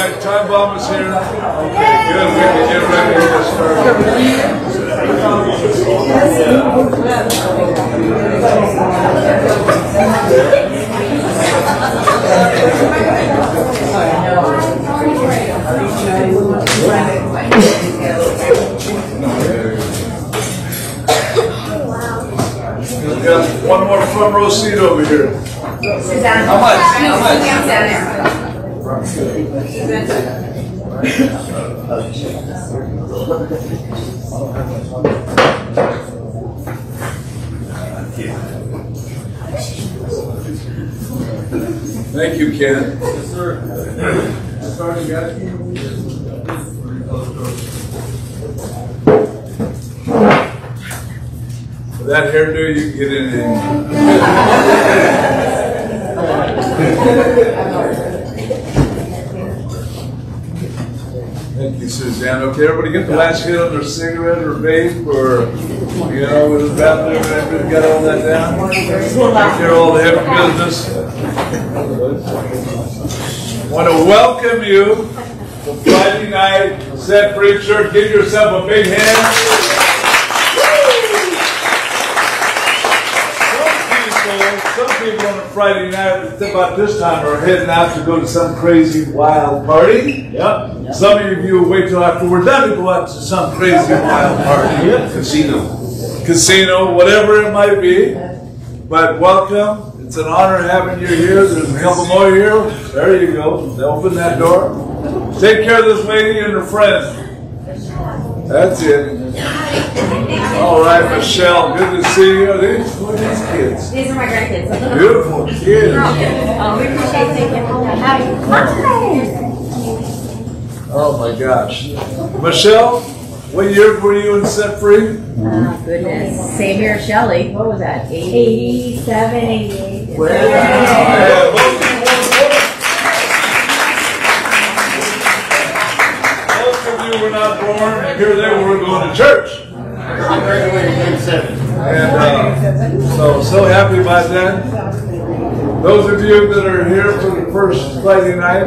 right, time bomb is here. Okay, good. We can get ready to get started. We've got one more front row seat over here. How much? How much? Thank you, Ken. Yes, sir. That hairdo, you get in Thank you, Suzanne. Okay, everybody get the last hit on their cigarette or vape or, you know, with the bathroom, everybody got all that down? Take care of all the heavy business. I Want to welcome you to Friday night Set Free. Give yourself a big hand. People on a Friday night about this time are heading out to go to some crazy wild party. Yep. Some of you will wait till after we're done to go out to some crazy wild party. Casino. Casino, whatever it might be. But welcome. It's an honor having you here. There's a couple more here. There you go. Open that door. Take care of this lady and her friend. That's it. All right, Michelle. Good to see you. These, who are these kids? These are my grandkids. Beautiful kids. Um, we appreciate taking Hi. Oh my gosh. Michelle, what year were you in Set Free? Oh, goodness. Same here, Shelley. What was that? 87, 88. Yeah, most, most of you were not born, here they were going to church. I graduated in '87. And uh, so, so happy about that. Those of you that are here for the first Friday night,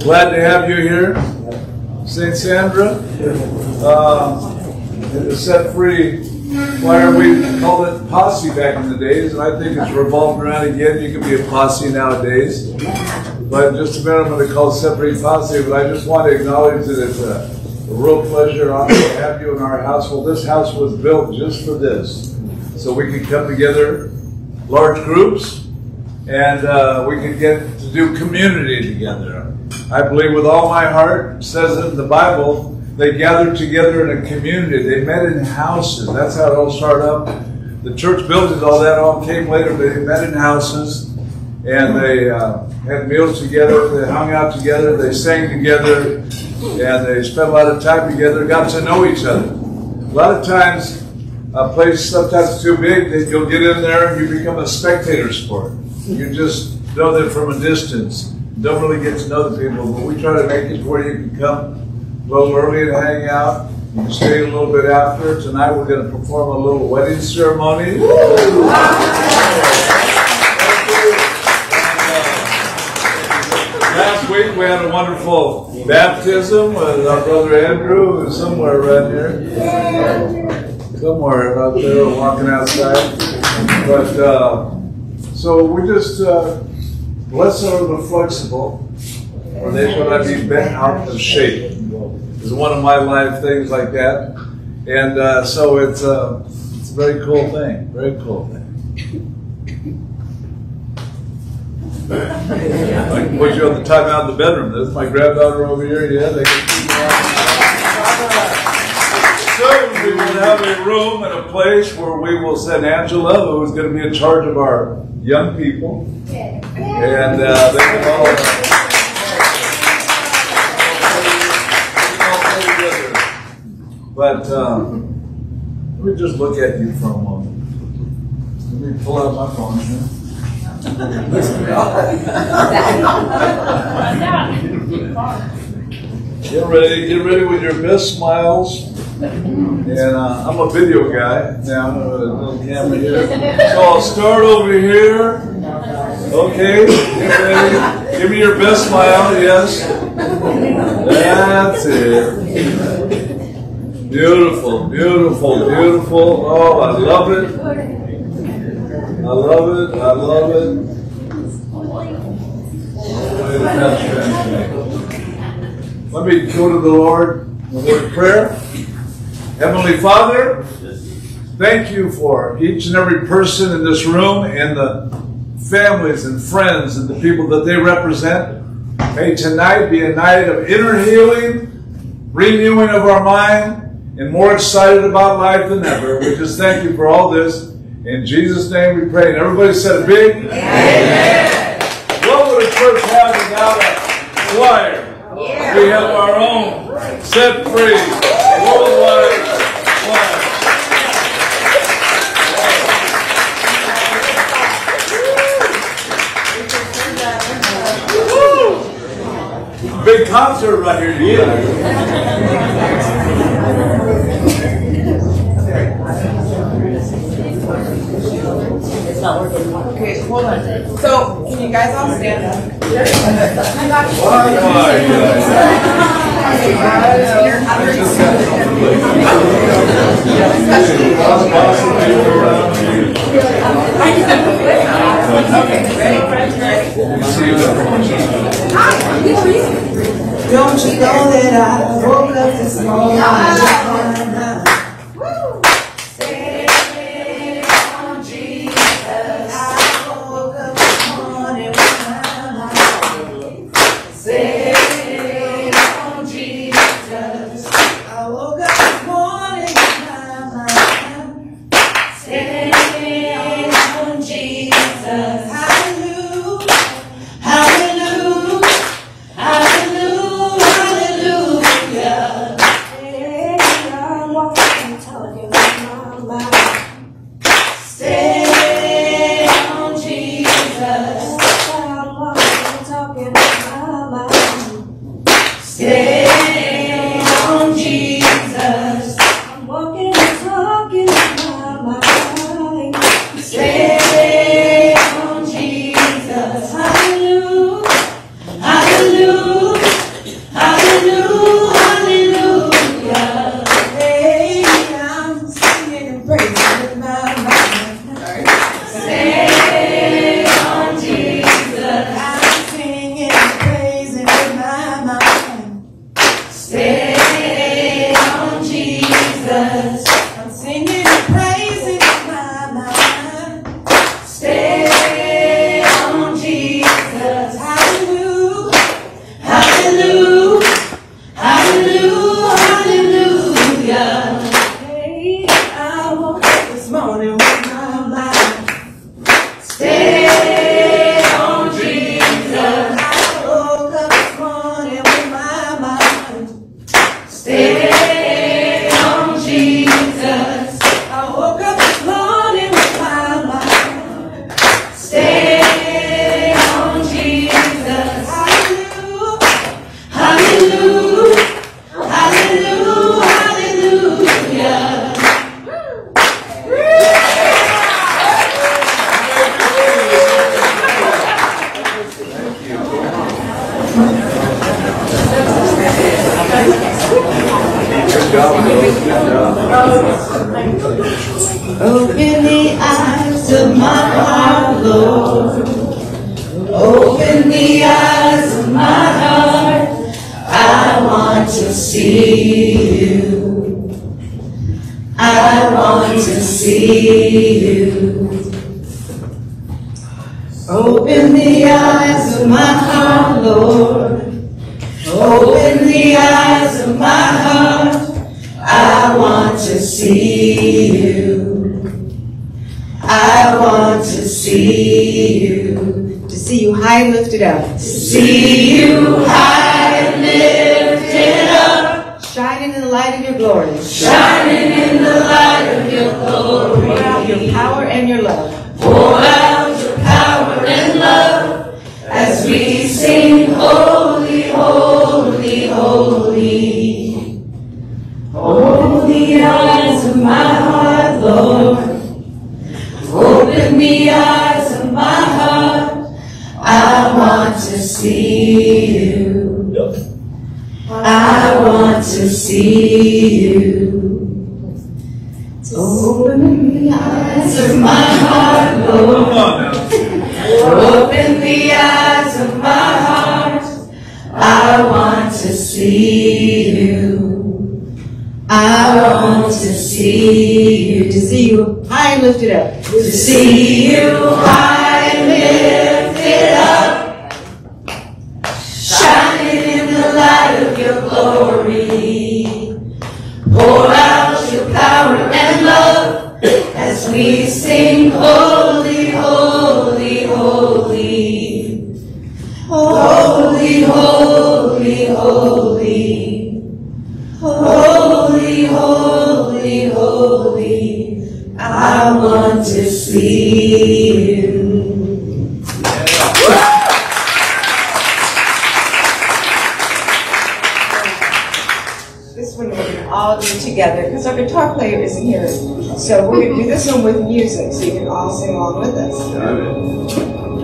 glad to have you here. St. Sandra, uh, Set Free Choir, we called it Posse back in the days, and I think it's revolved around again. You can be a posse nowadays. But just a minute, I'm going to call Free Posse, but I just want to acknowledge that it's a, a real pleasure, honor to have you in our house. Well, this house was built just for this, so we could come together, large groups, and uh, we could get do community together. I believe with all my heart, says it in the Bible, they gathered together in a community. They met in houses. That's how it all started up. The church buildings, all that all came later. But they met in houses and they uh, had meals together. They hung out together. They sang together and they spent a lot of time together, got to know each other. A lot of times, a place sometimes too big that you'll get in there and you become a spectator sport. You just know them from a distance. Don't really get to know the people, but we try to make it where you can come a little early and hang out. You can stay a little bit after. Tonight we're going to perform a little wedding ceremony. Last week we had a wonderful baptism with our brother Andrew, who's somewhere around here. Somewhere out there walking outside. But uh, so we just uh, bless are the flexible, or they shall not be bent out of shape. Is one of my life things like that, and uh, so it's uh, it's a very cool thing. Very cool thing. I can put you on the timeout in the bedroom. There's my granddaughter over here. Yeah, they can keep on. Soon we will have a room and a place where we will send Angela, who is going to be in charge of our young people, and uh, they can all. But um, let me just look at you for a moment. Let me pull out my phone here. Get ready, get ready with your best smiles. And uh, I'm a video guy now, I'm a little camera here. So I'll start over here. Okay, ready. Give me your best smile, yes. That's it. Beautiful, beautiful, beautiful. Oh, I love it. I love it. I love it. Let me go to the Lord in a word of prayer. Heavenly Father, thank you for each and every person in this room and the families and friends and the people that they represent. May tonight be a night of inner healing, renewing of our mind, and more excited about life than ever. We just thank you for all this. In Jesus' name we pray. And everybody said a big Amen. What would a church have without a choir? We have our own set free worldwide Big concert right here. Yeah. It's not working. Okay, hold on. So, can you guys all stand up? Don't you know that I woke up this morning? high and lifted up. To see you high and lifted up, shining in the light of your glory. So we're going to do this one with music, so you can all sing along with us.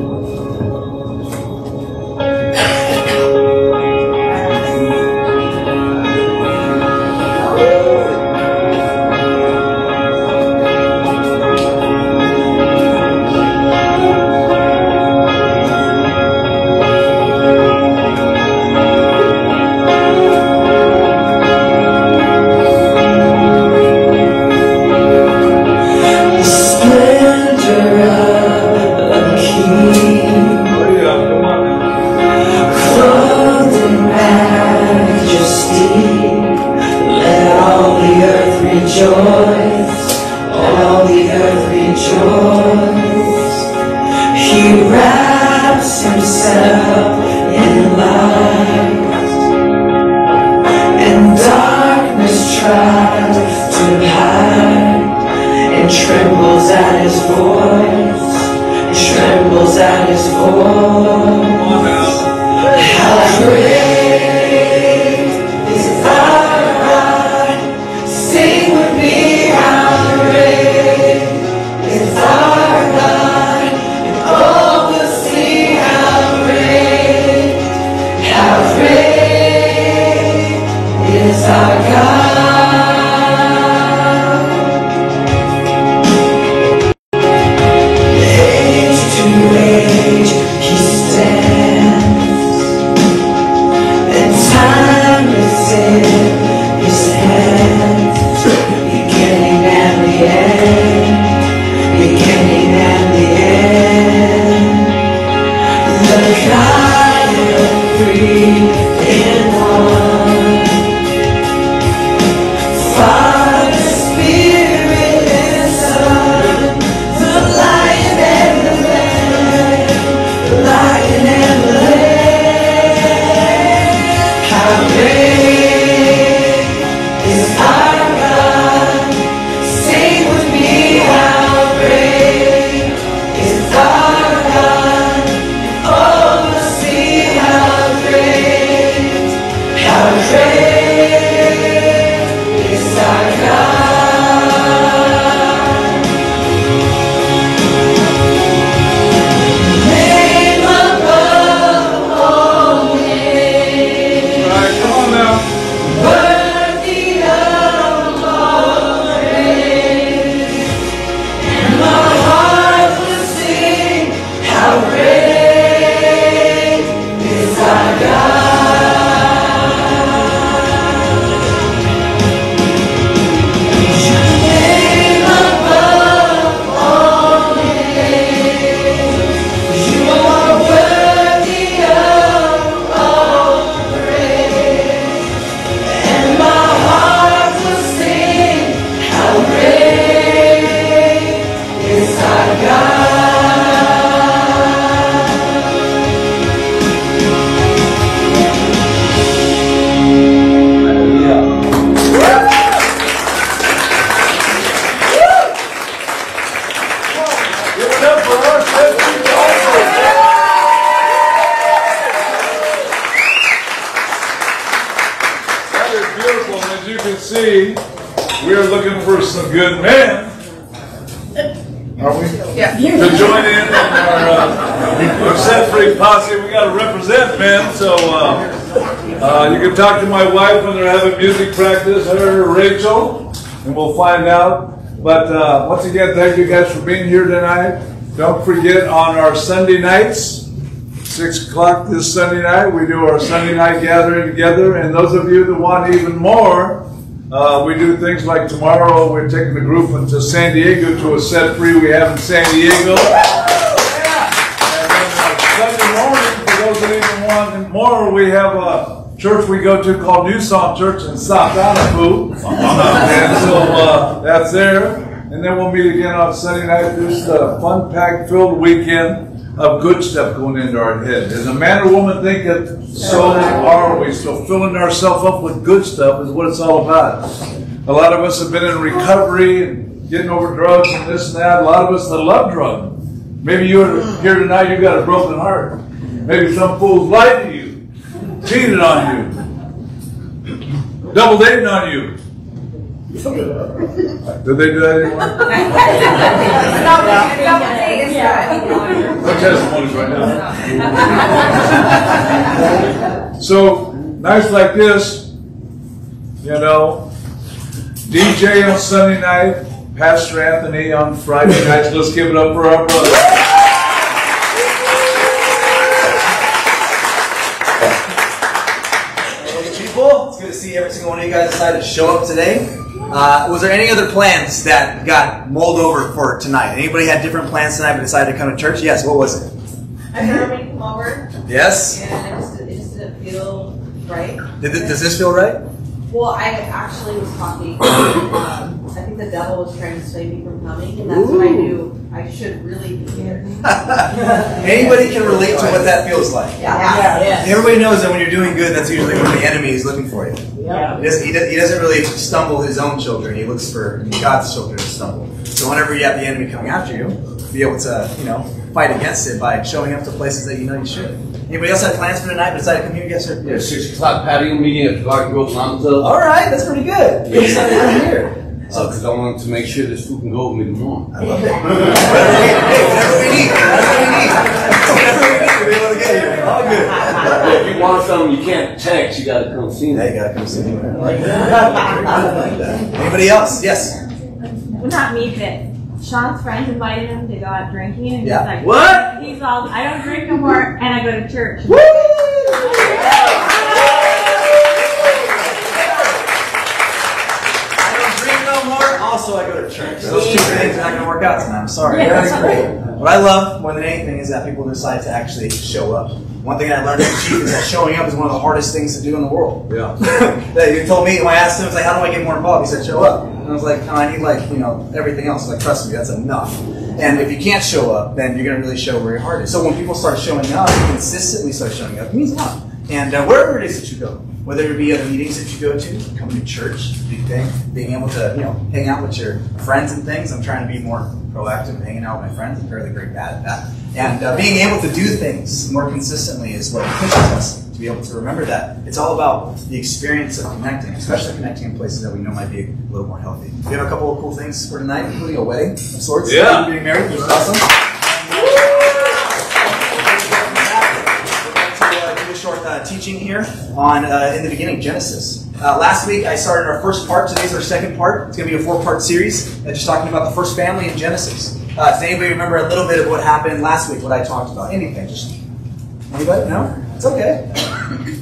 Rachel, and we'll find out. But uh, once again, thank you guys for being here tonight. Don't forget on our Sunday nights, six o'clock this Sunday night, we do our Sunday night gathering together. And those of you that want even more, uh, we do things like tomorrow, we're taking the group into San Diego to a set free we have in San Diego. And then uh, Sunday morning, for those that even want more, we have a church we go to called New Song Church in South Malibu. And so uh, that's there. And then we'll meet again on Sunday night. This a fun packed filled weekend of good stuff going into our head. As a man or woman thinketh, so are we. So filling ourselves up with good stuff is what it's all about. A lot of us have been in recovery and getting over drugs and this and that. A lot of us that love drugs. Maybe you're here tonight, you got a broken heart. Maybe some fools lied to you, cheated on you, double dating on you. Did they do that anymore? No testimonies right now. So, nights like this, you know, DJ on Sunday night, Pastor Anthony on Friday nights. Let's give it up for our brother. You guys decided to show up today. Uh, was there any other plans that got mulled over for tonight? Anybody had different plans tonight but decided to come to church? Yes, what was it? I heard him come over, Yes? and it just, it just didn't feel right. Did does this feel right? Well, I actually was talking, um, I think the devil was trying to save me from coming, and that's when I knew I should really be here. Anybody can relate to what that feels like. Yeah. yeah. Everybody knows that when you're doing good, that's usually when the enemy is looking for you. Yeah. He, doesn't, he, does, he doesn't really stumble his own children. He looks for God's children to stumble. So whenever you have the enemy coming after you, be able to, you know, fight against it by showing up to places that you know you should. Anybody else have plans for tonight but decided to come here? Yes, sir. Yeah, six o'clock patio meeting at Garden Grove Lawn Club. All right, that's pretty good. You decided to come here. Uh, cause I want to make sure this food can go with me tomorrow. I love it. Hey, whatever we need, whatever we need, whatever we need, we'll be able to get here. All good. If you want something you can't text, you gotta come see Now me. you gotta come see me. I like that. I like that. Anybody else? Yes. Well, not me, but Sean's friends invited him to go out drinking, and Yeah. he's like, What? He's all, I don't drink no more, and I go to church. I don't drink no more. Also, I go to church. Those two things are not going to work out tonight. I'm sorry. Yeah, that's great. What I love more than anything is that people decide to actually show up. One thing I learned as a chief is that showing up is one of the hardest things to do in the world. Yeah. that you told me when I asked him, I was like, "How do I get more involved?" He said, "Show up." And I was like, "No, I need like you know everything else." Like, trust me, that's enough. And if you can't show up, then you're going to really show where your heart is. So when people start showing up, consistently start showing up, it means a lot. And uh, wherever it is that you go, whether it be other meetings that you go to, coming to church, big thing, being able to you know hang out with your friends and things. I'm trying to be more proactive in hanging out with my friends. I'm fairly great bad at that. And uh, being able to do things more consistently is what pushes us to be able to remember that it's all about the experience of connecting, especially connecting in places that we know might be a little more healthy. We have a couple of cool things for tonight, including a wedding of sorts. Yeah. Getting married, which is awesome. to uh, give a short uh, teaching here on uh, in the beginning Genesis. Uh, last week I started our first part. Today's our second part. It's going to be a four-part series, uh, just talking about the first family in Genesis. Uh, does anybody remember a little bit of what happened last week? What I talked about? Anything? Just anybody? No? It's okay.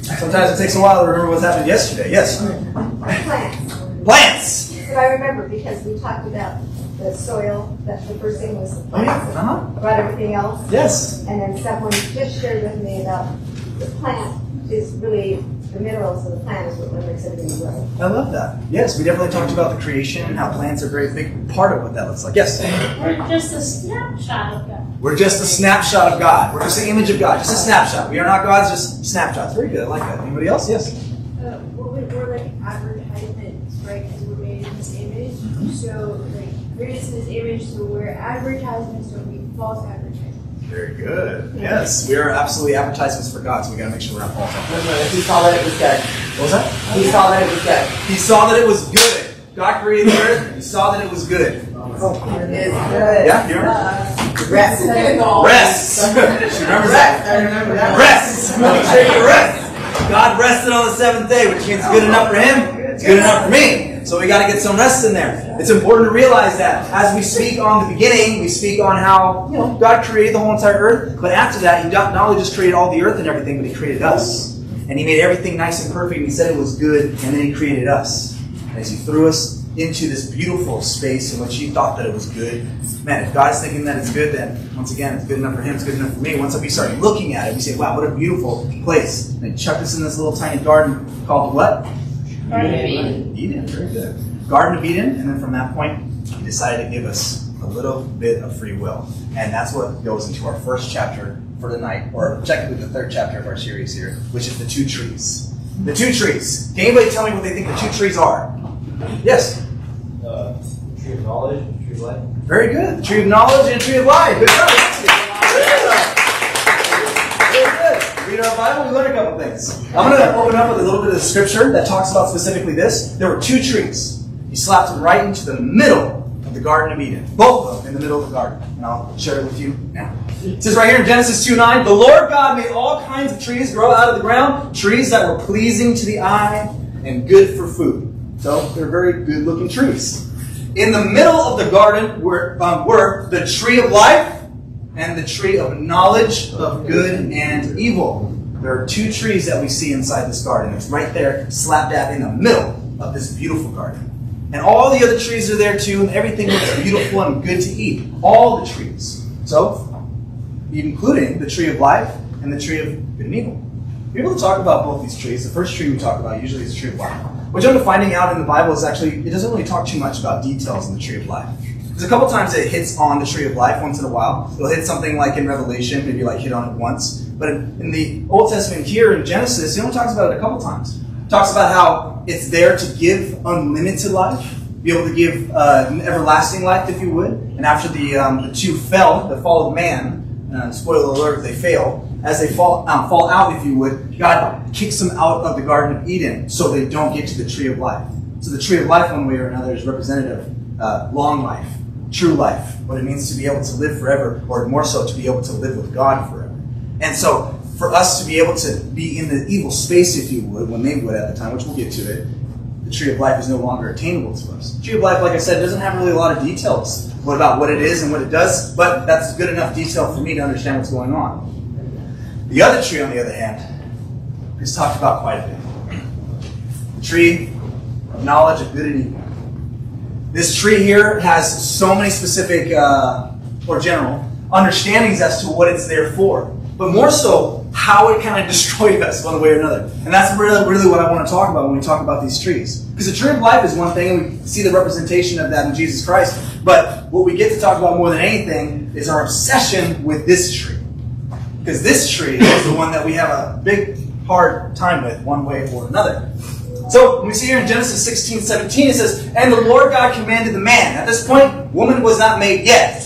Sometimes it takes a while to remember what's happened yesterday. Yes. plants. Plants. But I remember because we talked about the soil, that the first thing was the Oh yeah. plants, Uh huh. about everything else. Yes. And then someone just shared with me about the plant is really, the minerals of the plant is what makes everything grow. I love that. Yes, we definitely talked about the creation and how plants are a very big part of what that looks like. Yes. We're just a snapshot of God. We're just a snapshot of God. We're just the image of God. Just a snapshot. We are not gods, just snapshots. Very good. I like that. Anybody else? Yes. Uh, well, we- we're like advertisements, right? Because we're made in His image. So, like, we're just in His image, so we're advertisements, so we false advertisements. Very good. Yes, we are absolutely advertisements for God, so we got to make sure we're not false. He saw that it was good. What was that? He saw that it was good. He saw that it was good. God created the earth. He saw that it was good. It is good. Yeah, you remember? Rest. Rest. she remembers Rest. that. I remember that. Rest. Make sure you rest. God rested on the seventh day, which means it's good enough for him. It's good enough for me. So we got to get some rest in there. It's important to realize that as we speak on the beginning, we speak on how you know God created the whole entire earth. But after that, He not only just created all the earth and everything, but He created us, and He made everything nice and perfect. And He said it was good, and then He created us. And as He threw us into this beautiful space in which He thought that it was good, man, if God is thinking that it's good, then once again, it's good enough for Him. It's good enough for me. Once we start looking at it, we say, "Wow, what a beautiful place!" And He chucked us in this little tiny garden called what? Garden of Eden. Eden, very good. Garden of Eden, and then from that point, he decided to give us a little bit of free will. And that's what goes into our first chapter for tonight, or technically the third chapter of our series here, which is the two trees. The two trees. Can anybody tell me what they think the two trees are? Yes? Uh, tree of knowledge, tree of life. Very good. The tree of knowledge and tree of life. Good job. Very good. Read our Bible, we learn a couple things. I'm going to open up with a little bit of the scripture that talks about specifically this. There were two trees. He slapped them right into the middle of the Garden of Eden. Both of them in the middle of the garden. And I'll share it with you now. It says right here in Genesis 2 9, the Lord God made all kinds of trees grow out of the ground, trees that were pleasing to the eye and good for food. So they're very good looking trees. In the middle of the garden were, um, were the tree of life and the tree of knowledge of good and evil. There are two trees that we see inside this garden. It's right there, slap dab in the middle of this beautiful garden. And all the other trees are there too, and everything looks beautiful and good to eat. All the trees. So, including the tree of life and the tree of good and evil. We're to talk about both these trees. The first tree we talk about usually is the tree of life. Which I'm finding out in the Bible is actually, it doesn't really talk too much about details in the tree of life. There's a couple times it hits on the tree of life once in a while. It'll hit something like in Revelation, maybe like hit on it once. But in the Old Testament here in Genesis, it only talks about it a couple times. It talks about how it's there to give unlimited life, be able to give uh, everlasting life, if you would. And after the um, the two fell, the fall of man, uh, spoiler alert, they fail. As they fall um, fall out, if you would, God kicks them out of the Garden of Eden so they don't get to the tree of life. So the tree of life, one way or another, is representative uh, long life, true life, what it means to be able to live forever, or more so, to be able to live with God forever. And so, for us to be able to be in the evil space, if you would, when they would at the time, which we'll get to it, the tree of life is no longer attainable to us. The tree of life, like I said, doesn't have really a lot of details what about what it is and what it does, but that's good enough detail for me to understand what's going on. The other tree, on the other hand, is talked about quite a bit. The tree of knowledge of good and evil. This tree here has so many specific, uh, or general, understandings as to what it's there for. But more so, how it kind of destroyed us one way or another. And that's really, really what I want to talk about when we talk about these trees. Because the tree of life is one thing, and we see the representation of that in Jesus Christ. But what we get to talk about more than anything is our obsession with this tree. Because this tree is the one that we have a big, hard time with, one way or another. So we see here in Genesis 16, 17, it says, And the Lord God commanded the man. At this point, woman was not made yet.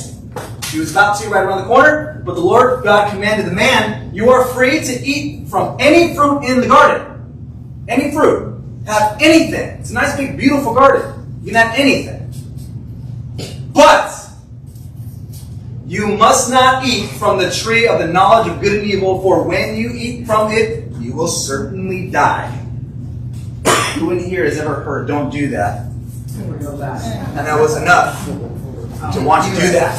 She was about to right around the corner, but the Lord God commanded the man, You are free to eat from any fruit in the garden. Any fruit. Have anything. It's a nice, big, beautiful garden. You can have anything. But you must not eat from the tree of the knowledge of good and evil, for when you eat from it, you will certainly die. Who in here has ever heard, don't do that? And that was enough to want to do that.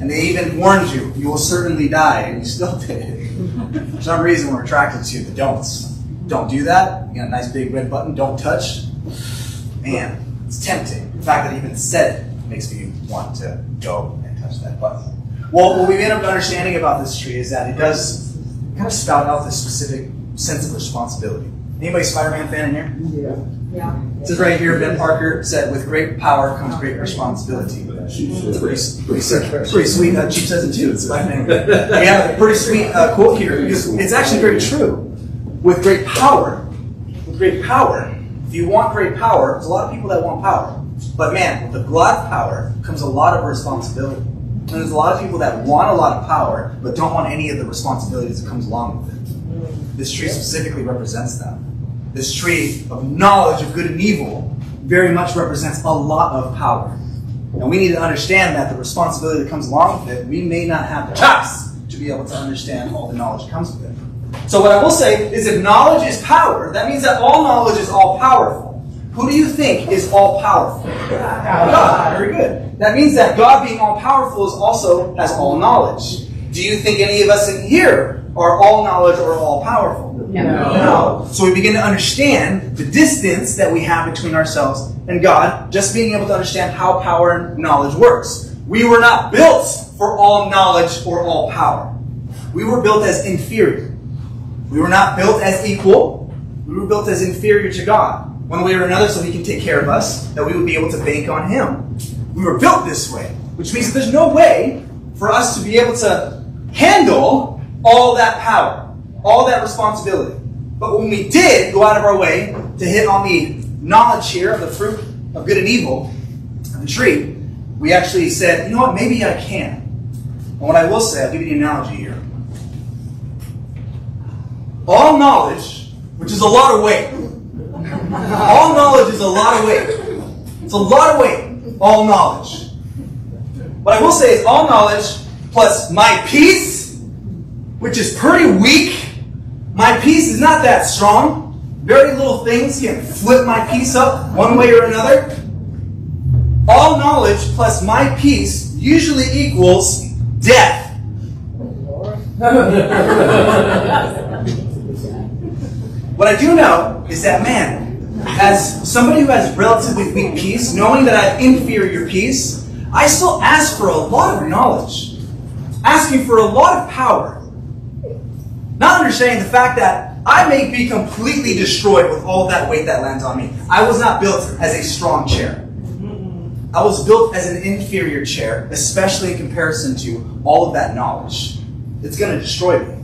And they even warned you, you will certainly die, and you still did. For some reason, we're attracted to the don'ts. Don't do that. You got a nice big red button, don't touch. Man, it's tempting. The fact that he even said it makes me want to go and touch that button. Well, what we've ended up understanding about this tree is that it does kind of spout out this specific sense of responsibility. Anybody Spider-Man fan in here? Yeah. Yeah. It says right here, Ben Parker said, with great power comes great responsibility. It's pretty, pretty, pretty sweet. Uh, Chief says it too. It's my name. We have a pretty sweet uh, quote here because it's actually very true. With great power, with great power, if you want great power, there's a lot of people that want power. But man, with the God power comes a lot of responsibility. And there's a lot of people that want a lot of power, but don't want any of the responsibilities that comes along with it. This tree specifically represents that. This tree of knowledge of good and evil very much represents a lot of power. And we need to understand that the responsibility that comes along with it, we may not have the chops to be able to understand all the knowledge that comes with it. So what I will say is if knowledge is power, that means that all knowledge is all powerful. Who do you think is all powerful? God. Very good. That means that God being all powerful is also has all knowledge. Do you think any of us in here are all knowledge or all powerful? No. No. So we begin to understand the distance that we have between ourselves and God, just being able to understand how power and knowledge works. We were not built for all knowledge or all power. We were built as inferior. We were not built as equal. We were built as inferior to God. One way or another, so He can take care of us, that we would be able to bank on Him. We were built this way, which means that there's no way for us to be able to handle all that power, all that responsibility. But when we did go out of our way to hit on the knowledge here of the fruit of good and evil of the tree, we actually said, you know what, maybe I can. And what I will say, I'll give you the analogy here. All knowledge, which is a lot of weight, all knowledge is a lot of weight. It's a lot of weight, all knowledge. What I will say is all knowledge plus my peace, which is pretty weak. My peace is not that strong. Very little things can flip my peace up one way or another. All knowledge plus my peace usually equals death. what I do know is that, man, as somebody who has relatively weak peace, knowing that I have inferior peace, I still ask for a lot of knowledge, asking for a lot of power. Not understanding the fact that I may be completely destroyed with all that weight that lands on me. I was not built as a strong chair. I was built as an inferior chair, especially in comparison to all of that knowledge. It's going to destroy me.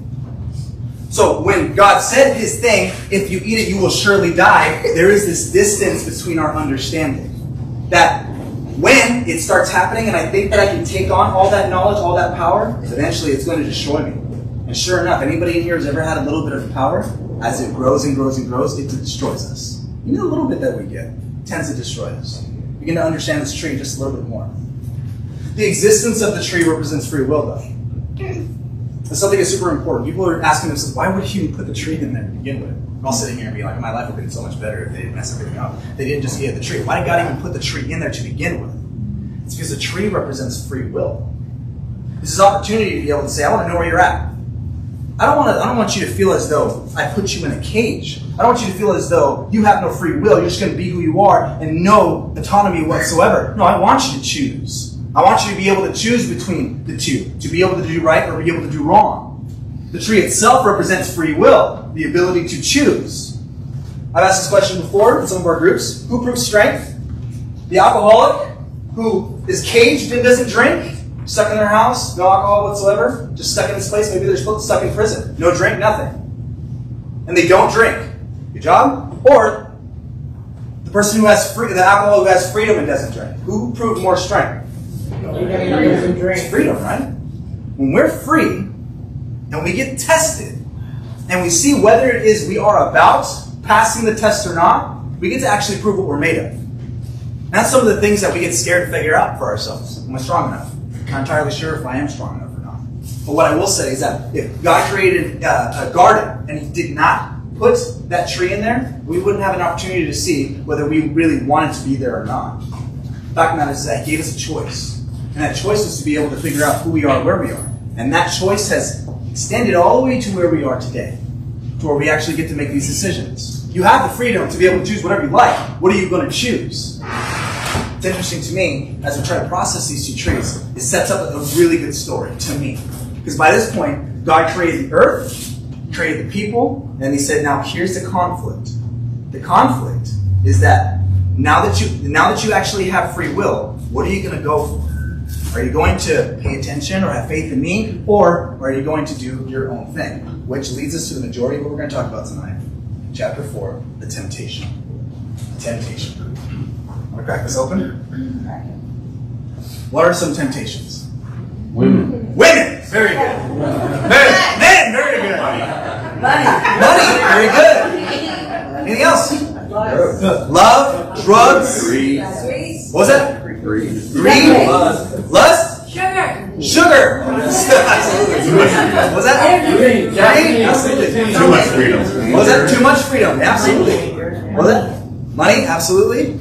So when God said his thing, if you eat it, you will surely die, there is this distance between our understanding. That when it starts happening and I think that I can take on all that knowledge, all that power, eventually it's going to destroy me. And sure enough, anybody in here has ever had a little bit of power, as it grows and grows and grows, it destroys us. Even a little bit that we get tends to destroy us. Begin to understand this tree just a little bit more. The existence of the tree represents free will, though. That's something is super important. People are asking themselves, why would even put the tree in there to begin with? I'm all sitting here and being like, my life would have been so much better if they didn't mess everything up. They didn't just get the tree. Why did God even put the tree in there to begin with? It's because the tree represents free will. This is opportunity to be able to say, I want to know where you're at. I don't want to. I don't want you to feel as though I put you in a cage. I don't want you to feel as though you have no free will. You're just going to be who you are and no autonomy whatsoever. No, I want you to choose. I want you to be able to choose between the two, to be able to do right or be able to do wrong. The tree itself represents free will, the ability to choose. I've asked this question before in some of our groups. Who proves strength? The alcoholic who is caged and doesn't drink? stuck in their house, no alcohol whatsoever, just stuck in this place. Maybe they're stuck in prison, no drink, nothing. And they don't drink. Good job. Or the person who has free, the alcohol who has freedom and doesn't drink. Who proved more strength? It's freedom, right? When we're free and we get tested and we see whether it is we are about passing the test or not, we get to actually prove what we're made of. And that's some of the things that we get scared to figure out for ourselves. Am I strong enough? I'm not entirely sure if I am strong enough or not. But what I will say is that if God created uh, a garden and He did not put that tree in there, we wouldn't have an opportunity to see whether we really wanted to be there or not. The fact of the matter is that He gave us a choice. And that choice is to be able to figure out who we are, where we are. And that choice has extended all the way to where we are today, to where we actually get to make these decisions. You have the freedom to be able to choose whatever you like. What are you going to choose? It's interesting to me, as we try to process these two trees, it sets up a really good story to me. Because by this point, God created the earth, created the people, and he said, now here's the conflict. The conflict is that now that you now that you actually have free will, what are you going to go for? Are you going to pay attention or have faith in me, or are you going to do your own thing? Which leads us to the majority of what we're going to talk about tonight. Chapter 4, the temptation. The Temptation. Want to crack this open? What are some temptations? Women. Women! Very good. Men! Men! Very good. Money! Money. Very good. Anything else? Love, drugs. Greed. What was that? Greed. Greed. Lust. Sugar. Sugar. Absolutely. Was that Green. Green? Absolutely. Too much freedom. Was that too much freedom? Absolutely. Was it? Money? Absolutely.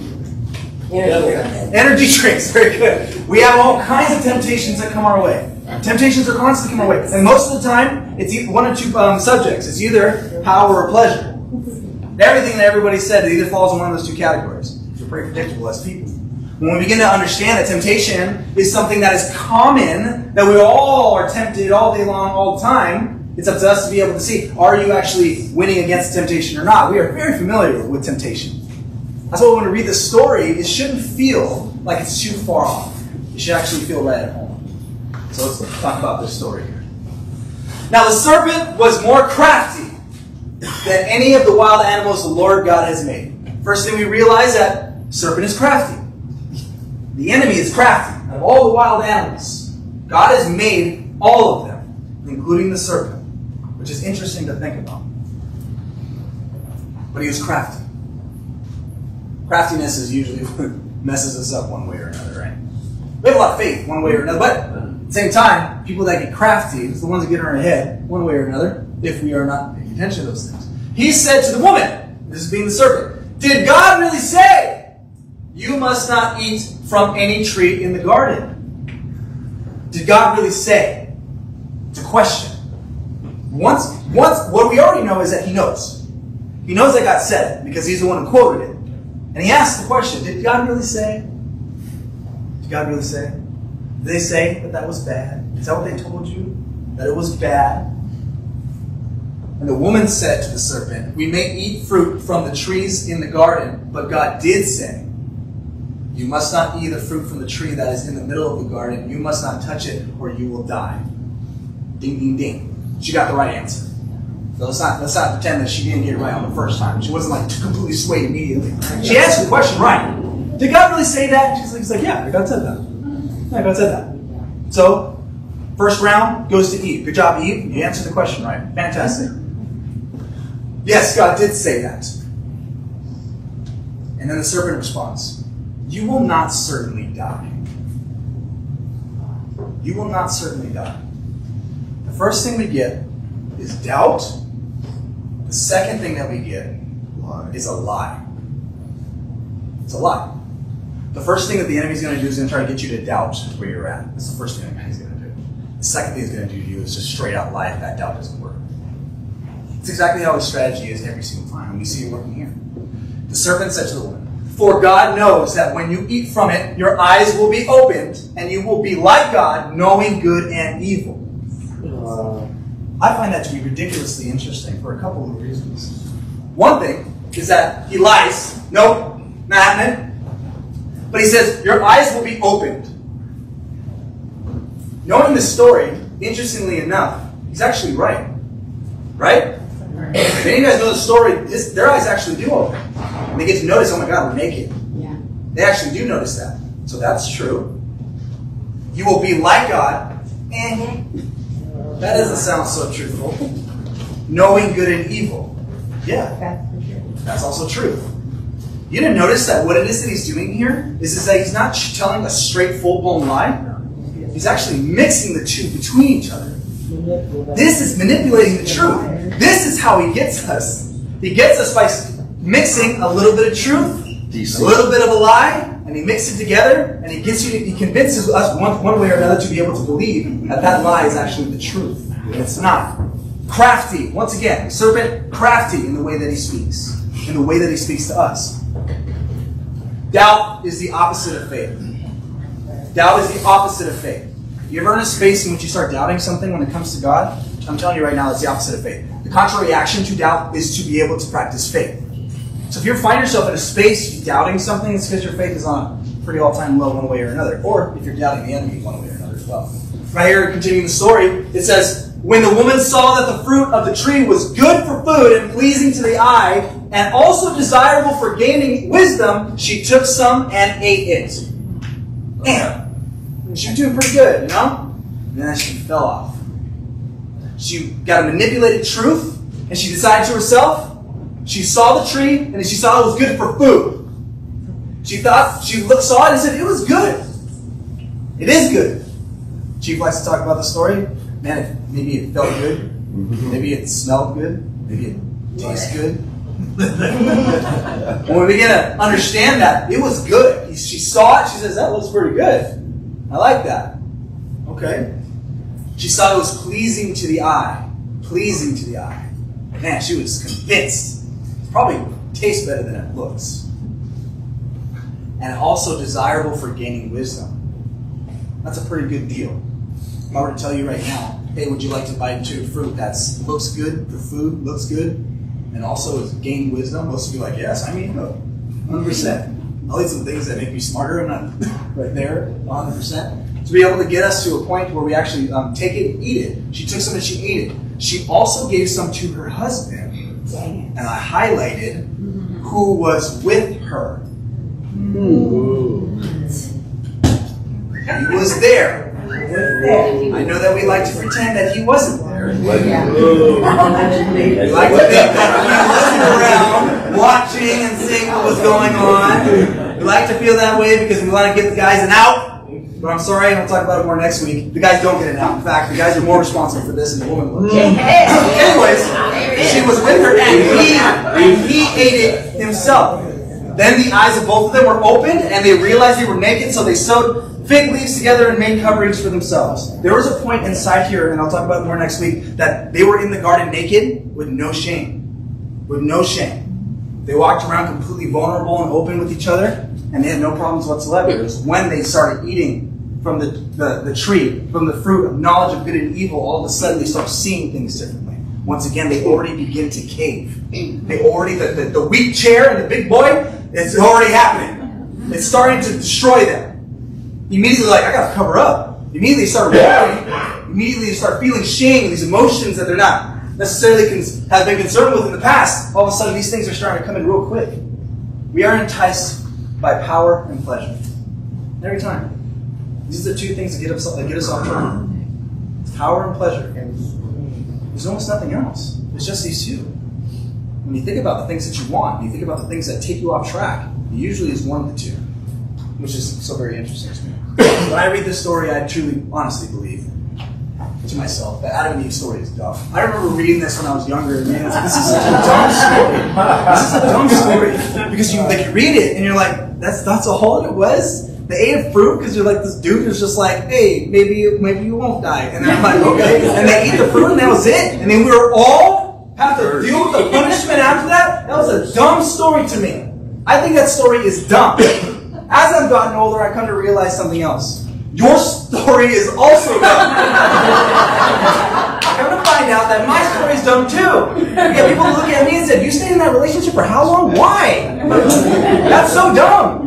Energy drinks, very good. We have all kinds of temptations that come our way. Temptations are constantly coming our way, and most of the time, it's e- one or two um, subjects. It's either power or pleasure. Everything that everybody said it either falls in one of those two categories. We're pretty predictable as people. When we begin to understand that temptation is something that is common, that we all are tempted all day long, all the time, it's up to us to be able to see are you actually winning against temptation or not? We are very familiar with temptation. That's why when we read the story, it shouldn't feel like it's too far off. It should actually feel right at home. So let's talk about this story here. Now, the serpent was more crafty than any of the wild animals the Lord God has made. First thing we realize that serpent is crafty. The enemy is crafty. Out of all the wild animals, God has made all of them, including the serpent, which is interesting to think about. But he was crafty. Craftiness is usually what messes us up one way or another, right? We have a lot of faith one way or another, but at the same time, people that get crafty is the ones that get in our head one way or another if we are not paying attention to those things. He said to the woman, this is being the serpent, Did God really say, You must not eat from any tree in the garden? Did God really say? It's a question. Once, once, what we already know is that He knows. He knows that God said it because He's the one who quoted it. And He asked the question Did God really say? Did God really say? Did they say that that was bad? Is that what they told you? That it was bad? And the woman said to the serpent, We may eat fruit from the trees in the garden, but God did say, You must not eat the fruit from the tree that is in the middle of the garden. You must not touch it, or you will die. Ding, ding, ding. She got the right answer. So let's not, let's not pretend that she didn't get it right on the first time. She wasn't like completely swayed immediately. She answered the question right. Did God really say that? She's like, he's like Yeah, God said that. Yeah, God said that. So, first round goes to Eve. Good job, Eve. You answered the question right. Fantastic. Yes, God did say that. And then the serpent responds, You will not certainly die. You will not certainly die. The first thing we get is doubt. The second thing that we get is a lie. It's a lie. The first thing that the enemy's going to do is going to try to get you to doubt where you're at. That's the first thing he's going to do. The second thing he's going to do to you is just straight out lie if that doubt doesn't work. It's exactly how his strategy is every single time, and we see it working here. The serpent said to the woman, For God knows that when you eat from it, your eyes will be opened, and you will be like God, knowing good and evil. I find that to be ridiculously interesting for a couple of reasons. One thing is that he lies. Nope, not happening. But he says, Your eyes will be opened. Knowing the story, interestingly enough, he's actually right. Right? If any of you guys know the story, this, their eyes actually do open. And they get to notice, oh my god, we're naked. Yeah. They actually do notice that. So that's true. You will be like God. Eh. That doesn't sound so truthful. Knowing good and evil. Yeah. That's. That's also true. You didn't notice that what it is that he's doing here is, is that he's not telling a straight, full blown lie. He's actually mixing the two between each other. This is manipulating the truth. This is how he gets us. He gets us by mixing a little bit of truth, a little bit of a lie, and he mixes it together, and he gets you. To, he convinces us one, one way or another to be able to believe that that lie is actually the truth. And it's not. Crafty. Once again, serpent crafty in the way that he speaks, in the way that he speaks to us. Doubt is the opposite of faith. Doubt is the opposite of faith. You ever in a space in which you start doubting something when it comes to God? I'm telling you right now, it's the opposite of faith. The contrary action to doubt is to be able to practice faith. So if you find yourself in a space doubting something, it's because your faith is on a pretty all-time low one way or another. Or if you're doubting the enemy one way or another as well. Right here, continuing the story, it says, When the woman saw that the fruit of the tree was good for food and pleasing to the eye, and also desirable for gaining wisdom, she took some and ate it. Damn. She was doing pretty good, you know? And then she fell off. She got a manipulated truth, and she decided to herself, she saw the tree, and she saw it was good for food. She thought, she looked, saw it and said, it was good. It is good. Chief likes to talk about the story. Man, it, maybe it felt good. Mm-hmm. Maybe it smelled good. Maybe it tastes good. when we begin to understand that, it was good. She saw it. She says, that looks pretty good. I like that. Okay. She saw it was pleasing to the eye. Pleasing to the eye. Man, she was convinced. It probably tastes better than it looks. And also desirable for gaining wisdom. That's a pretty good deal. If I were to tell you right now, hey, would you like to bite into a fruit that looks good the food, looks good, and also is gain wisdom? Most of you are like, yes, I mean, no, 100%. I'll eat some things that make me smarter. And I'm not right there, 100%. To be able to get us to a point where we actually um, take it and eat it. She took some and she ate it. She also gave some to her husband. And I highlighted who was with her. He was there. I know that we like to pretend that he wasn't there. We like to think that he wasn't around watching and seeing what was going on. We like to feel that way because we want to give the guys an out. But I'm sorry, and we'll talk about it more next week. The guys don't get an out. In fact, the guys are more responsible for this than the woman was. Anyways, she was with her and he, and he ate it himself. Then the eyes of both of them were opened and they realized they were naked, so they sewed fig leaves together and made coverings for themselves. There was a point inside here, and I'll talk about more next week, that they were in the garden naked with no shame. With no shame. They walked around completely vulnerable and open with each other, and they had no problems whatsoever. It was when they started eating from the, the, the tree, from the fruit of knowledge of good and evil, all of a sudden they start seeing things differently. Once again, they already begin to cave. They already, the, the, the weak chair and the big boy, it's already happening. It's starting to destroy them. Immediately, like, I gotta cover up. Immediately start worrying. Immediately start feeling shame, these emotions that they're not necessarily cons- have been concerned with in the past. All of a sudden, these things are starting to come in real quick. We are enticed by power and pleasure. Every time. These are the two things that get us, that get us off track. It's power and pleasure. And there's almost nothing else. It's just these two. When you think about the things that you want, you think about the things that take you off track, it usually is one of the two, which is so very interesting. when I read this story, I truly, honestly believe to myself that Adam and Eve story is dumb. I remember reading this when I was younger, and man, this is such a dumb story. This is a dumb story because you like you read it and you're like, that's that's all it was. They ate a fruit because you're like this dude who's just like, hey, maybe maybe you won't die, and I'm like, okay, and they eat the fruit and that was it, and then we were all have to deal with the punishment after that. That was a dumb story to me. I think that story is dumb. As I've gotten older, I come to realize something else. Your story is also dumb. I come to find out that my story is dumb too. Yeah, people look at me and say, "You stayed in that relationship for how long? Why? That's so dumb."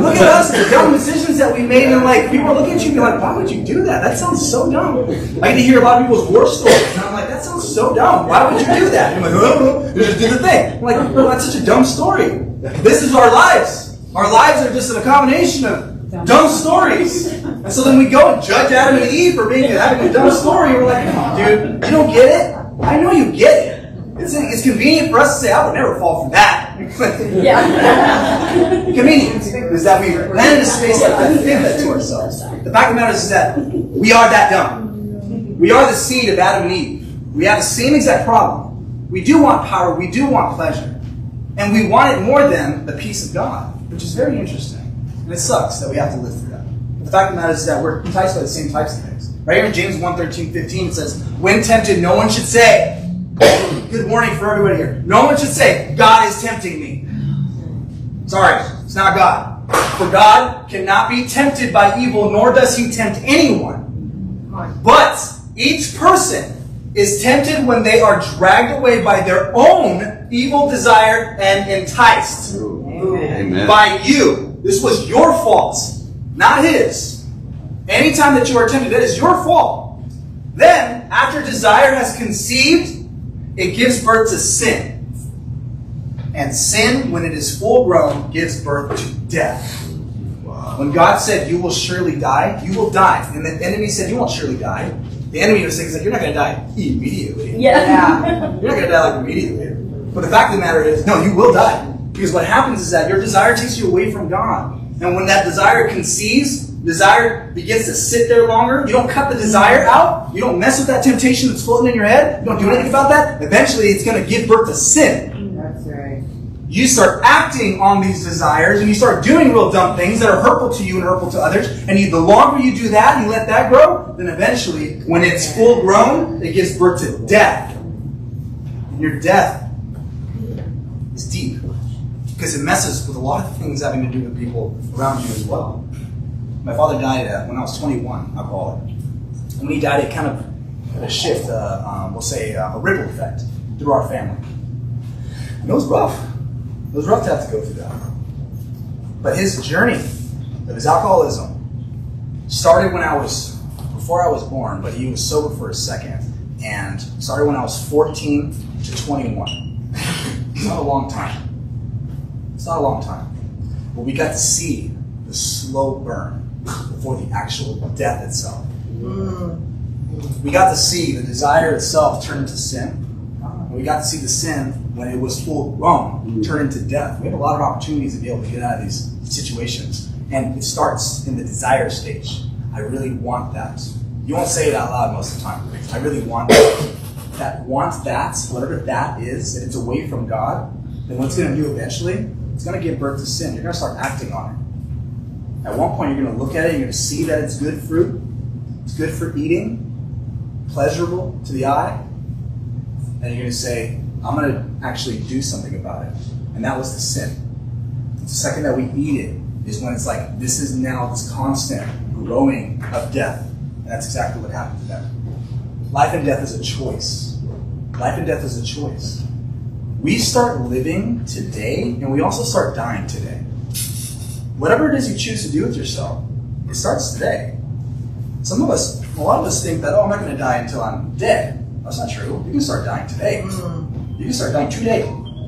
Look at us, the dumb decisions that we made, and like people are looking at you and be like, "Why would you do that? That sounds so dumb." I get to hear a lot of people's war stories, and I'm like, "That sounds so dumb. Why would you do that?" And I'm like, "Oh, you just did the thing." I'm like, well, "That's such a dumb story. This is our lives. Our lives are just a combination of dumb stories." And so then we go and judge Adam and Eve for being having a dumb story. We're like, dude, you don't get it. I know you get it." It's, it's convenient for us to say, I would never fall from that. Yeah. Convenient is that we land in a space like that and think that to ourselves. The fact of the matter is that we are that dumb. We are the seed of Adam and Eve. We have the same exact problem. We do want power, we do want pleasure. And we want it more than the peace of God, which is very interesting. And it sucks that we have to live through that. But the fact of the matter is that we're enticed by the same types of things. Right here in James 1 13, 15, it says, When tempted, no one should say, Good warning for everybody here. No one should say, God is tempting me. Sorry, it's not God. For God cannot be tempted by evil, nor does he tempt anyone. But each person is tempted when they are dragged away by their own evil desire and enticed Amen. by you. This was your fault, not his. Anytime that you are tempted, that is your fault. Then, after desire has conceived, it gives birth to sin. And sin, when it is full grown, gives birth to death. When God said, You will surely die, you will die. And the enemy said, You won't surely die. The enemy was saying, You're not going to die immediately. Yeah. You're not going to die like immediately. But the fact of the matter is, no, you will die. Because what happens is that your desire takes you away from God. And when that desire conceives, desire begins to sit there longer, you don't cut the desire out, you don't mess with that temptation that's floating in your head, you don't do anything about that, eventually it's going to give birth to sin. That's right. You start acting on these desires and you start doing real dumb things that are hurtful to you and hurtful to others. And you, the longer you do that and you let that grow, then eventually, when it's full grown, it gives birth to death. And your death because it messes with a lot of things having to do with people around you as well. My father died uh, when I was 21, alcoholic. And when he died, it kind of had a shift, uh, um, we'll say uh, a ripple effect through our family. And it was rough. It was rough to have to go through that. But his journey of his alcoholism started when I was, before I was born, but he was sober for a second. And started when I was 14 to 21. It's not a long time. It's not a long time. But we got to see the slow burn before the actual death itself. Mm. We got to see the desire itself turn into sin. We got to see the sin when it was full grown mm. turn into death. We have a lot of opportunities to be able to get out of these situations. And it starts in the desire stage. I really want that. You won't say it out loud most of the time. I really want that. That want that, whatever that is, and it's away from God, then what's going to do eventually? It's going to give birth to sin. You're going to start acting on it. At one point, you're going to look at it, you're going to see that it's good fruit, it's good for eating, pleasurable to the eye, and you're going to say, I'm going to actually do something about it. And that was the sin. The second that we eat it is when it's like, this is now this constant growing of death. And that's exactly what happened to them. Life and death is a choice. Life and death is a choice. We start living today, and we also start dying today. Whatever it is you choose to do with yourself, it starts today. Some of us, a lot of us think that, oh, I'm not going to die until I'm dead. That's not true. You can start dying today. Mm. You can start dying today.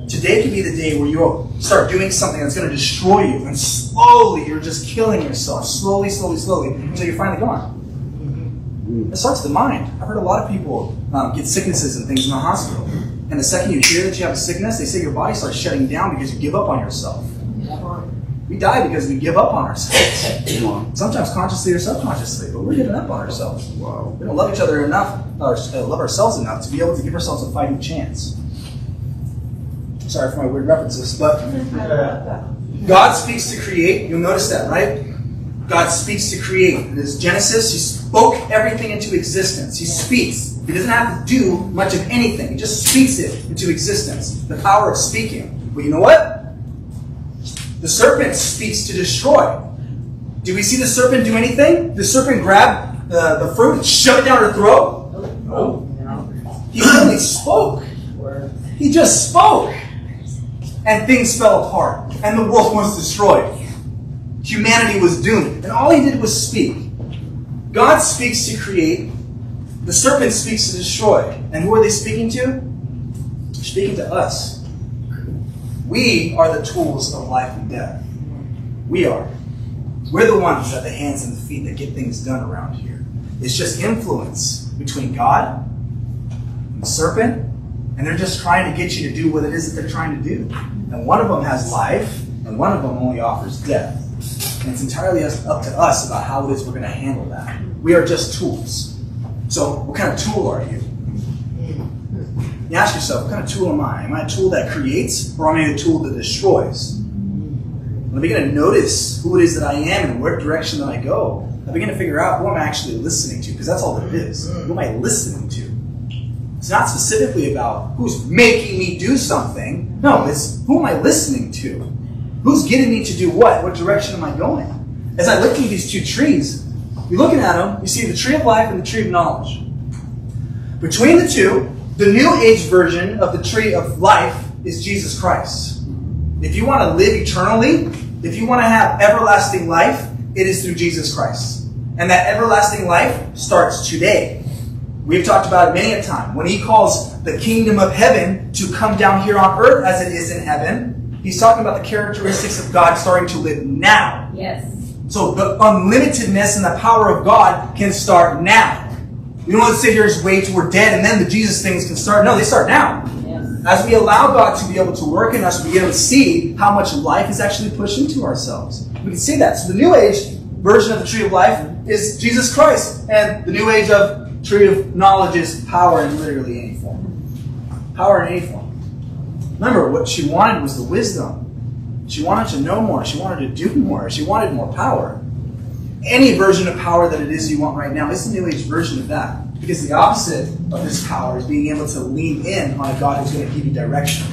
Today could be the day where you start doing something that's going to destroy you, and slowly you're just killing yourself, slowly, slowly, slowly, mm-hmm. until you're finally gone. Mm-hmm. It starts the mind. I've heard a lot of people um, get sicknesses and things in the hospital. And the second you hear that you have a sickness, they say your body starts shutting down because you give up on yourself. We die because we give up on ourselves. Sometimes consciously or subconsciously, but we're giving up on ourselves. Wow. We don't love each other enough, or uh, love ourselves enough to be able to give ourselves a fighting chance. Sorry for my weird references, but God speaks to create. You'll notice that, right? God speaks to create. In this Genesis, He spoke everything into existence. He speaks. He doesn't have to do much of anything. He just speaks it into existence. The power of speaking. Well, you know what? The serpent speaks to destroy. Do we see the serpent do anything? The serpent grab the, the fruit and shove it down her throat? No. He only spoke. He just spoke. And things fell apart. And the world was destroyed. Humanity was doomed. And all he did was speak. God speaks to create. The serpent speaks to destroy. And who are they speaking to? They're speaking to us. We are the tools of life and death. We are. We're the ones that the hands and the feet that get things done around here. It's just influence between God and the serpent, and they're just trying to get you to do what it is that they're trying to do. And one of them has life, and one of them only offers death. And it's entirely up to us about how it is we're going to handle that. We are just tools. So, what kind of tool are you? You ask yourself, what kind of tool am I? Am I a tool that creates, or am I a tool that destroys? When I begin to notice who it is that I am and where direction that I go, I begin to figure out who I'm actually listening to, because that's all that it is. Who am I listening to? It's not specifically about who's making me do something. No, it's who am I listening to? Who's getting me to do what? What direction am I going? As I look through these two trees, you're looking at them, you see the tree of life and the tree of knowledge. Between the two, the new age version of the tree of life is Jesus Christ. If you want to live eternally, if you want to have everlasting life, it is through Jesus Christ. And that everlasting life starts today. We've talked about it many a time. When he calls the kingdom of heaven to come down here on earth as it is in heaven, he's talking about the characteristics of God starting to live now. Yes. So the unlimitedness and the power of God can start now. We don't want to sit here and wait till we're dead and then the Jesus things can start. No, they start now. As we allow God to be able to work in us, we begin to see how much life is actually pushed into ourselves. We can see that. So the New Age version of the tree of life is Jesus Christ. And the new age of tree of knowledge is power in literally any form. Power in any form. Remember, what she wanted was the wisdom. She wanted to know more. She wanted to do more. She wanted more power. Any version of power that it is you want right now is the new age version of that. Because the opposite of this power is being able to lean in on a God who's going to give you direction.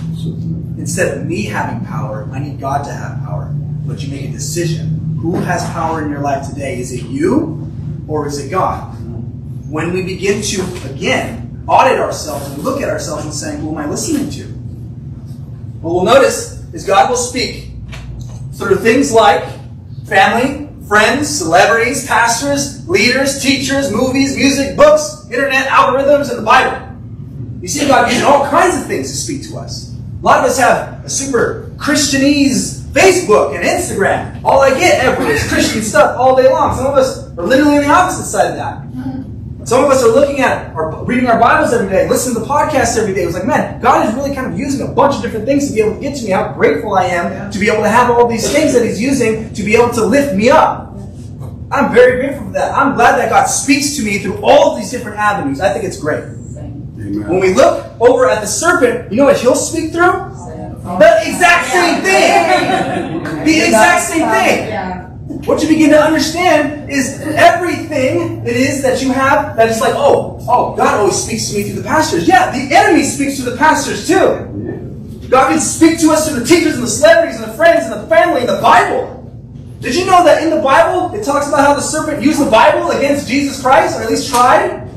Instead of me having power, I need God to have power. But you make a decision. Who has power in your life today? Is it you or is it God? When we begin to, again, audit ourselves and look at ourselves and saying, who am I listening to? Well, we'll notice is God will speak through things like family, friends, celebrities, pastors, leaders, teachers, movies, music, books, internet, algorithms, and the Bible. You see God using all kinds of things to speak to us. A lot of us have a super Christianese Facebook and Instagram. All I get ever is Christian stuff all day long. Some of us are literally on the opposite side of that. Some of us are looking at or reading our Bibles every day, listening to podcasts every day. It was like, man, God is really kind of using a bunch of different things to be able to get to me. How grateful I am to be able to have all these things that He's using to be able to lift me up. I'm very grateful for that. I'm glad that God speaks to me through all of these different avenues. I think it's great. When we look over at the serpent, you know what he'll speak through? The exact same thing. The exact same thing. What you begin to understand is everything it is that you have that is like, oh, oh, God always speaks to me through the pastors. Yeah, the enemy speaks to the pastors too. God can speak to us through the teachers and the celebrities and the friends and the family and the Bible. Did you know that in the Bible it talks about how the serpent used the Bible against Jesus Christ, or at least tried?